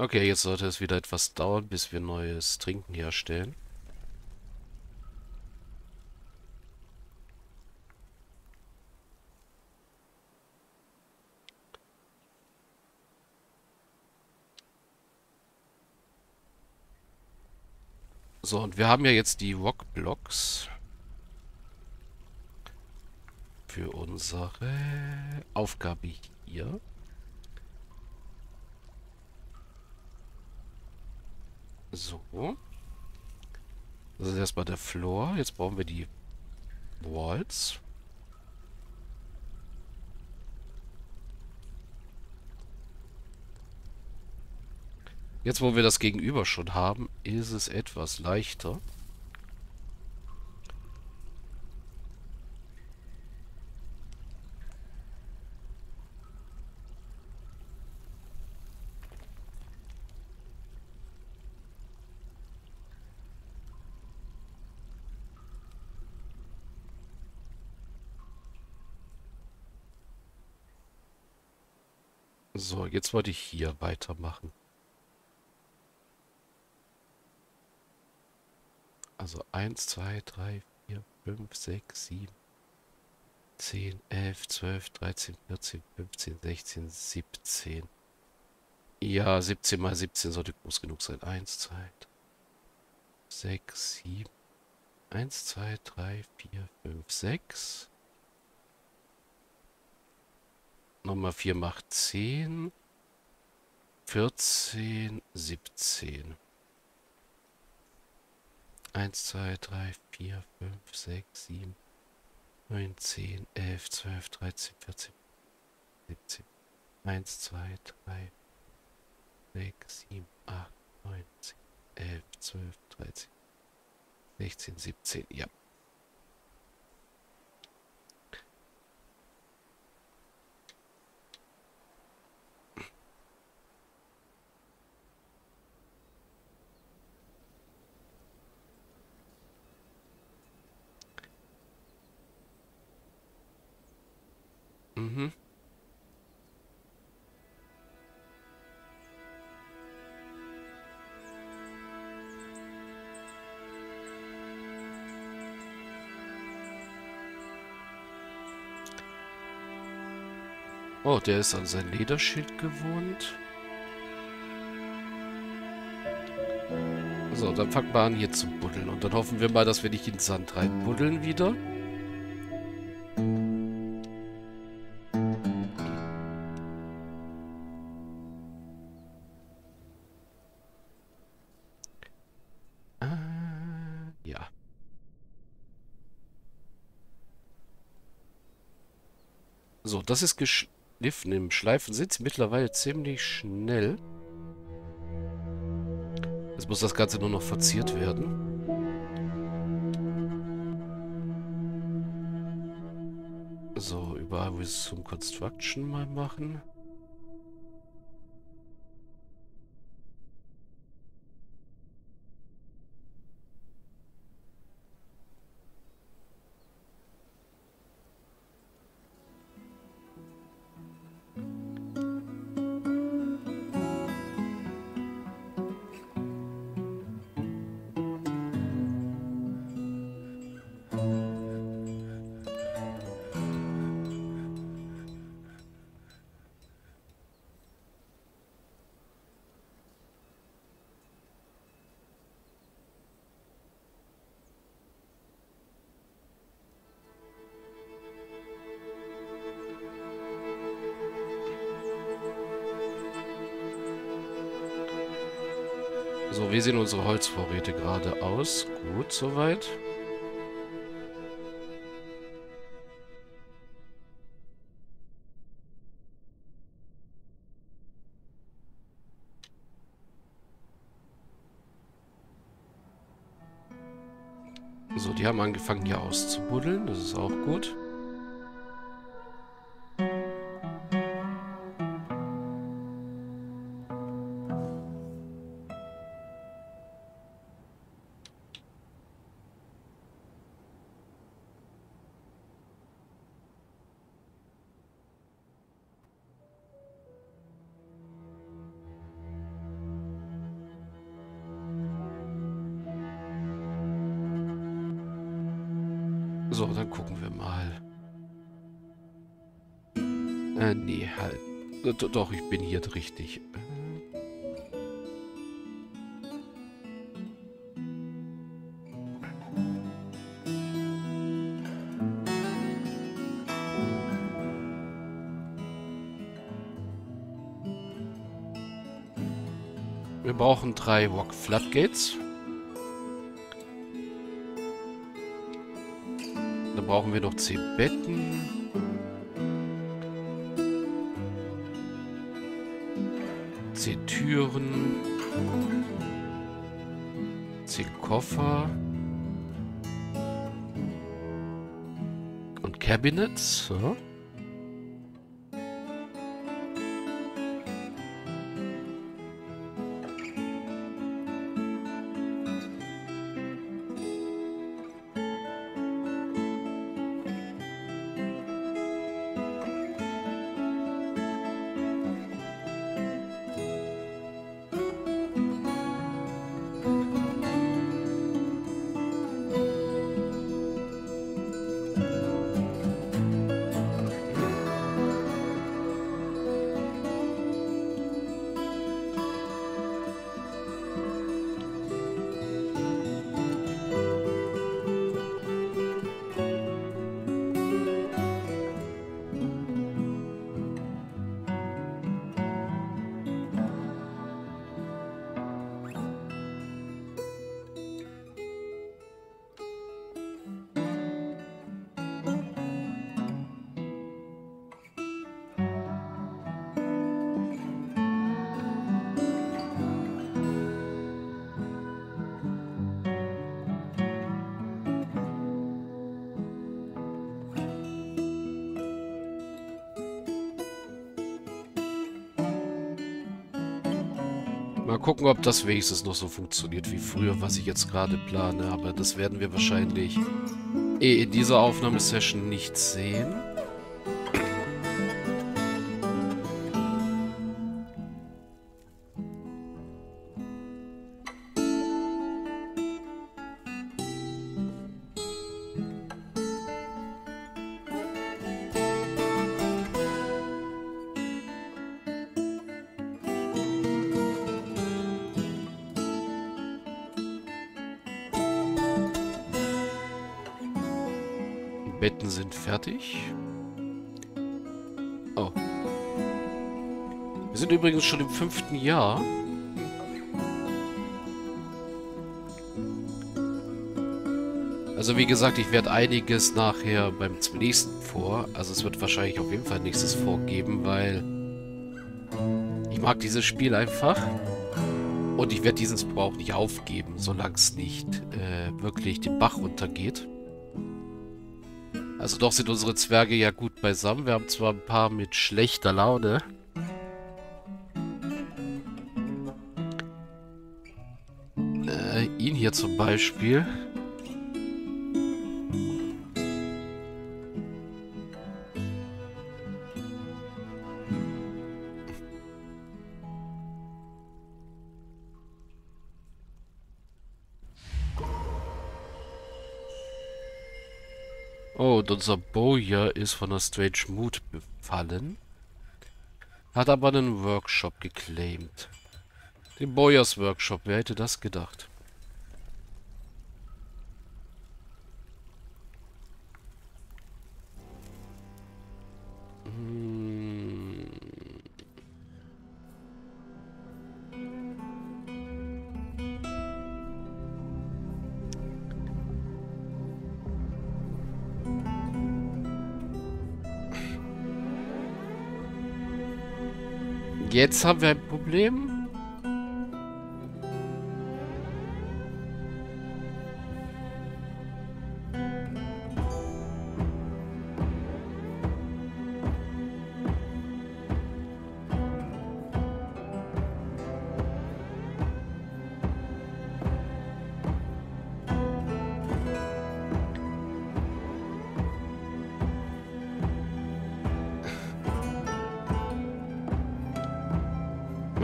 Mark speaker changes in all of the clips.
Speaker 1: Okay, jetzt sollte es wieder etwas dauern, bis wir neues Trinken herstellen. So, und wir haben ja jetzt die Rockblocks für unsere Aufgabe hier. So. Das ist erstmal der Floor. Jetzt brauchen wir die Walls. Jetzt, wo wir das Gegenüber schon haben, ist es etwas leichter. So, jetzt wollte ich hier weitermachen. Also 1, 2, 3, 4, 5, 6, 7, 10, 11, 12, 13, 14, 15, 16, 17. Ja, 17 mal 17 sollte groß genug sein. 1, 2, 6, 7. 1, 2, 3, 4, 5, 6. Nochmal 4 macht 10. 14, 17. 1, 2, 3, 4, 5, 6, 7, 9, 10, 11, 12, 13, 14, 17. 1, 2, 3, 6, 7, 8, 9, 10, 11, 12, 13, 16, 17. Ja. Oh, der ist an sein Lederschild gewohnt. So, dann fangen wir an hier zu buddeln. Und dann hoffen wir mal, dass wir nicht in den Sand reinbuddeln wieder. So, das ist geschliffen. Im Schleifen sind sie mittlerweile ziemlich schnell. Jetzt muss das Ganze nur noch verziert werden. So, über Resume Construction mal machen. So, wie sehen unsere Holzvorräte gerade aus? Gut, soweit. So, die haben angefangen hier auszubuddeln. Das ist auch gut. Mal. Äh, nee, halt. Doch, ich bin hier richtig. Wir brauchen drei Walk Floodgates. Brauchen wir noch zehn Betten. Zehn Türen. Zehn Koffer. Und Cabinets. So. Mal gucken, ob das wenigstens noch so funktioniert wie früher, was ich jetzt gerade plane. Aber das werden wir wahrscheinlich eh in dieser Aufnahmesession nicht sehen. Betten sind fertig. Oh. Wir sind übrigens schon im fünften Jahr. Also wie gesagt, ich werde einiges nachher beim nächsten vor. Also es wird wahrscheinlich auf jeden Fall nächstes vorgeben, weil ich mag dieses Spiel einfach. Und ich werde diesen Spur auch nicht aufgeben, solange es nicht äh, wirklich den Bach runtergeht. Also doch sind unsere Zwerge ja gut beisammen. Wir haben zwar ein paar mit schlechter Laune. Äh, ihn hier zum Beispiel. Unser Bowyer ist von der Strange Mood befallen. Hat aber einen Workshop geclaimed. Den Boyers Workshop, wer hätte das gedacht? Jetzt haben wir ein Problem.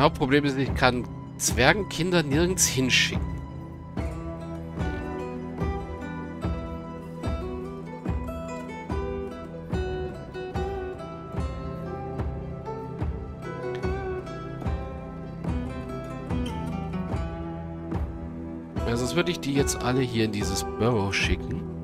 Speaker 1: Mein Hauptproblem ist, ich kann Zwergenkinder nirgends hinschicken. Ja, sonst würde ich die jetzt alle hier in dieses Burrow schicken.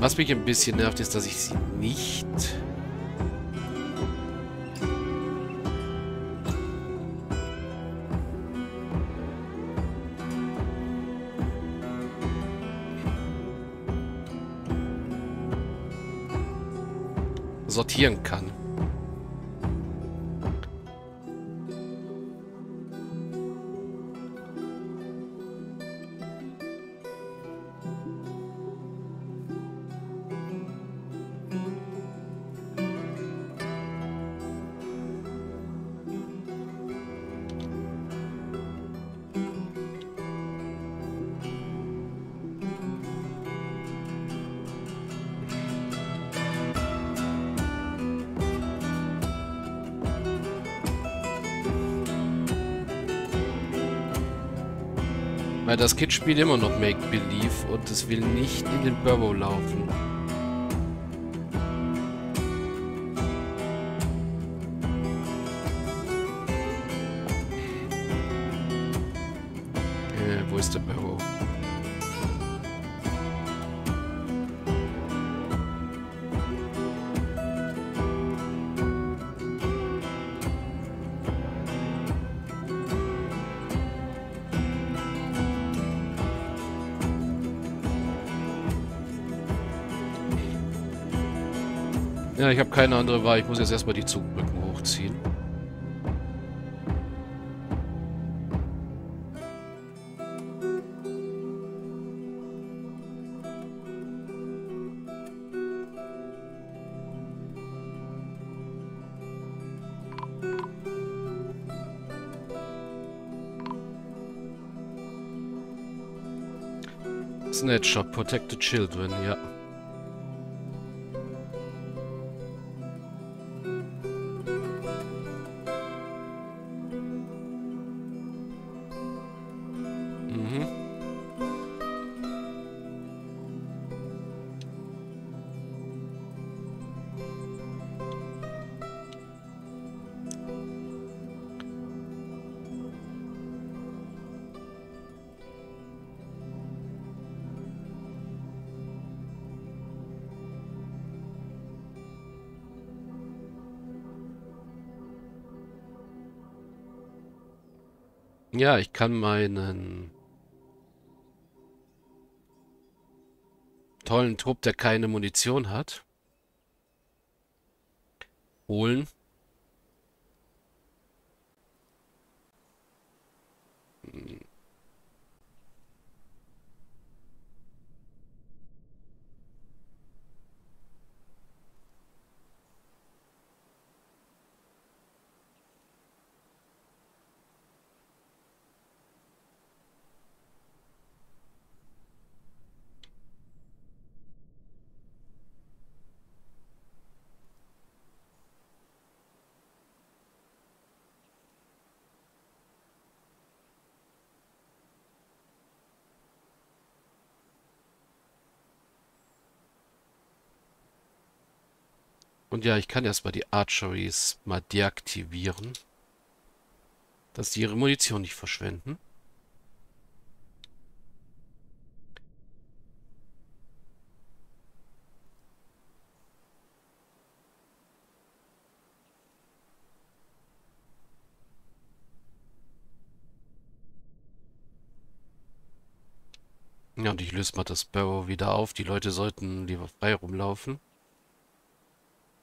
Speaker 1: Was mich ein bisschen nervt, ist, dass ich sie nicht... sortieren kann. Weil das Kid spielt immer noch Make-Believe und es will nicht in den Burrow laufen. Ja, ich habe keine andere Wahl. Ich muss jetzt erstmal die Zugbrücken hochziehen. Snatcher, Protect the Children, ja. Ja, ich kann meinen tollen Trupp, der keine Munition hat, holen. Und ja, ich kann erstmal die Archeries mal deaktivieren. Dass die ihre Munition nicht verschwenden. Ja, und ich löse mal das Barrow wieder auf. Die Leute sollten lieber frei rumlaufen.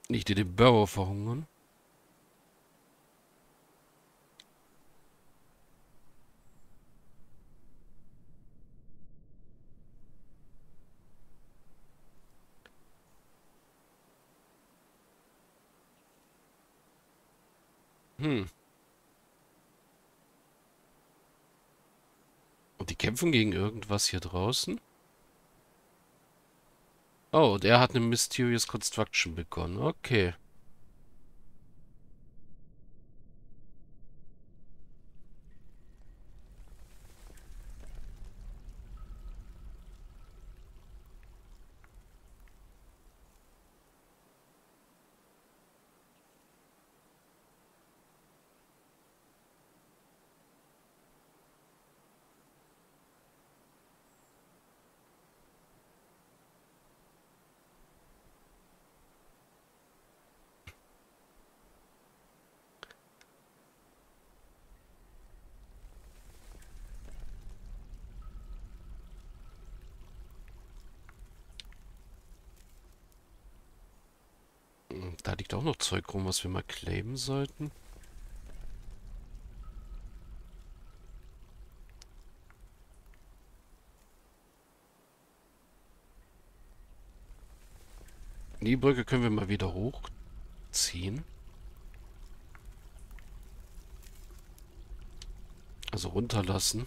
Speaker 1: Nicht in den Bauer verhungern. Hm. Und die kämpfen gegen irgendwas hier draußen? Oh, der hat eine Mysterious Construction begonnen. Okay. Da liegt auch noch Zeug rum, was wir mal claimen sollten. Die Brücke können wir mal wieder hochziehen. Also runterlassen.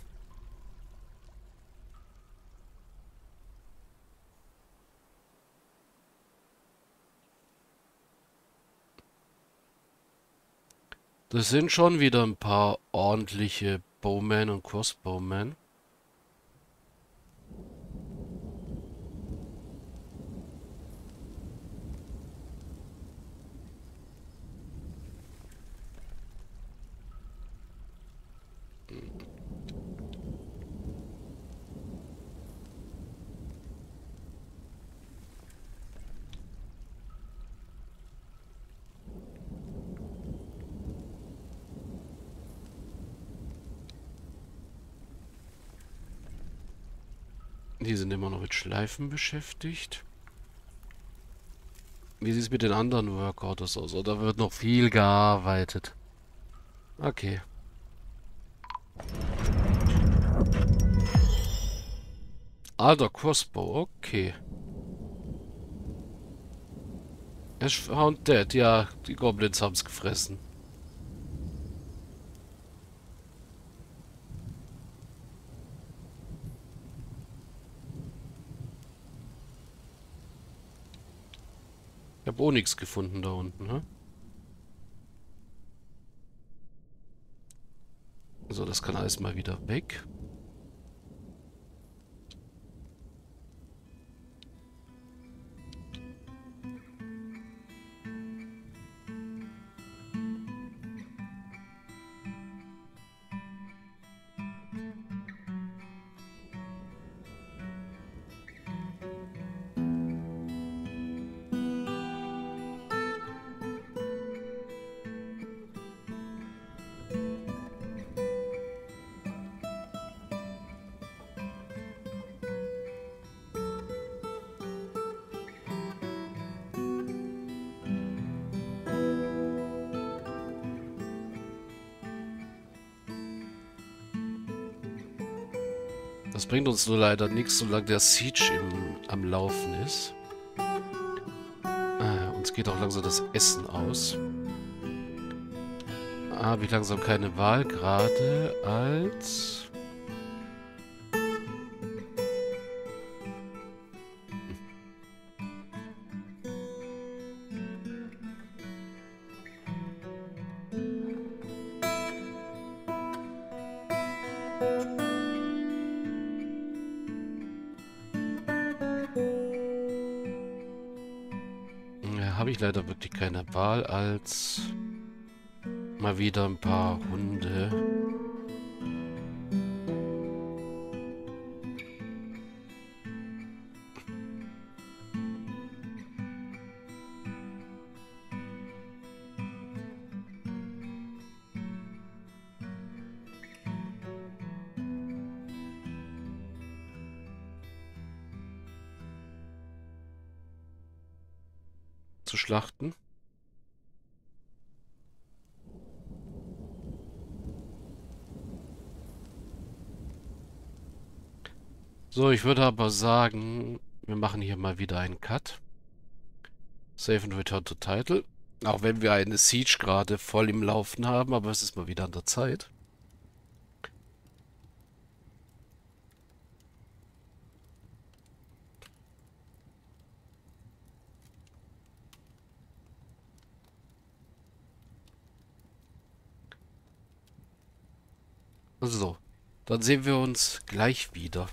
Speaker 1: Das sind schon wieder ein paar ordentliche Bowmen und Crossbowmen. Die sind immer noch mit Schleifen beschäftigt. Wie sieht es mit den anderen Workorders aus? Oder wird noch viel gearbeitet? Okay. Alter Crossbow, okay. Es found dead, ja, die Goblins haben es gefressen. Habe auch nichts gefunden da unten, ne? So, das kann alles mal wieder weg. Das bringt uns nur leider nichts, solange der Siege im, am Laufen ist. Ah, uns geht auch langsam das Essen aus. Ah, wie langsam keine Wahl gerade als... habe ich leider wirklich keine Wahl, als mal wieder ein paar Hunde. So, ich würde aber sagen, wir machen hier mal wieder einen Cut. Save and Return to Title. Auch wenn wir eine Siege gerade voll im Laufen haben, aber es ist mal wieder an der Zeit. So, dann sehen wir uns gleich wieder.